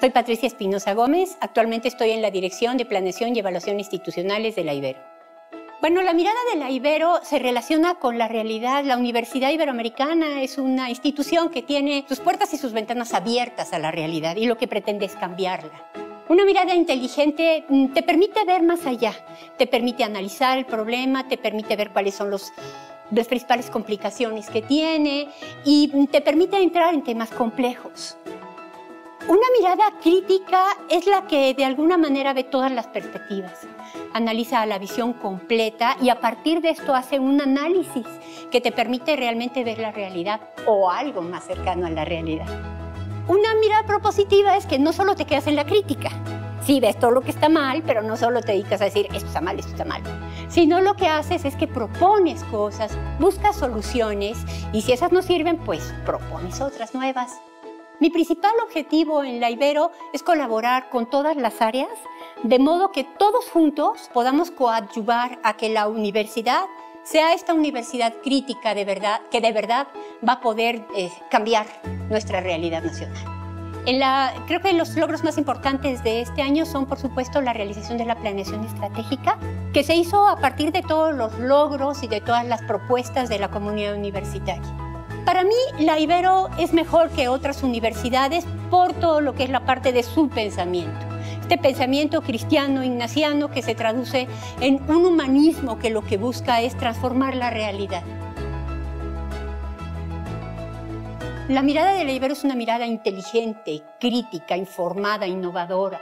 Soy Patricia Espinosa Gómez, actualmente estoy en la Dirección de Planeación y Evaluación Institucionales de la Ibero. Bueno, la mirada de la Ibero se relaciona con la realidad. La Universidad Iberoamericana es una institución que tiene sus puertas y sus ventanas abiertas a la realidad y lo que pretende es cambiarla. Una mirada inteligente mm, te permite ver más allá, te permite analizar el problema, te permite ver cuáles son los, las principales complicaciones que tiene y mm, te permite entrar en temas complejos. Una mirada crítica es la que de alguna manera ve todas las perspectivas, analiza la visión completa y a partir de esto hace un análisis que te permite realmente ver la realidad o algo más cercano a la realidad. Una mirada propositiva es que no solo te quedas en la crítica, sí ves todo lo que está mal, pero no solo te dedicas a decir esto está mal, esto está mal, sino lo que haces es que propones cosas, buscas soluciones y si esas no sirven, pues propones otras nuevas. Mi principal objetivo en la Ibero es colaborar con todas las áreas, de modo que todos juntos podamos coadyuvar a que la universidad sea esta universidad crítica de verdad, que de verdad va a poder eh, cambiar nuestra realidad nacional. Creo que los logros más importantes de este año son, por supuesto, la realización de la planeación estratégica, que se hizo a partir de todos los logros y de todas las propuestas de la comunidad universitaria. Para mí, la Ibero es mejor que otras universidades por todo lo que es la parte de su pensamiento. Este pensamiento cristiano ignaciano que se traduce en un humanismo que lo que busca es transformar la realidad. La mirada de la Ibero es una mirada inteligente, crítica, informada, innovadora